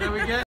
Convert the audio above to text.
There we go.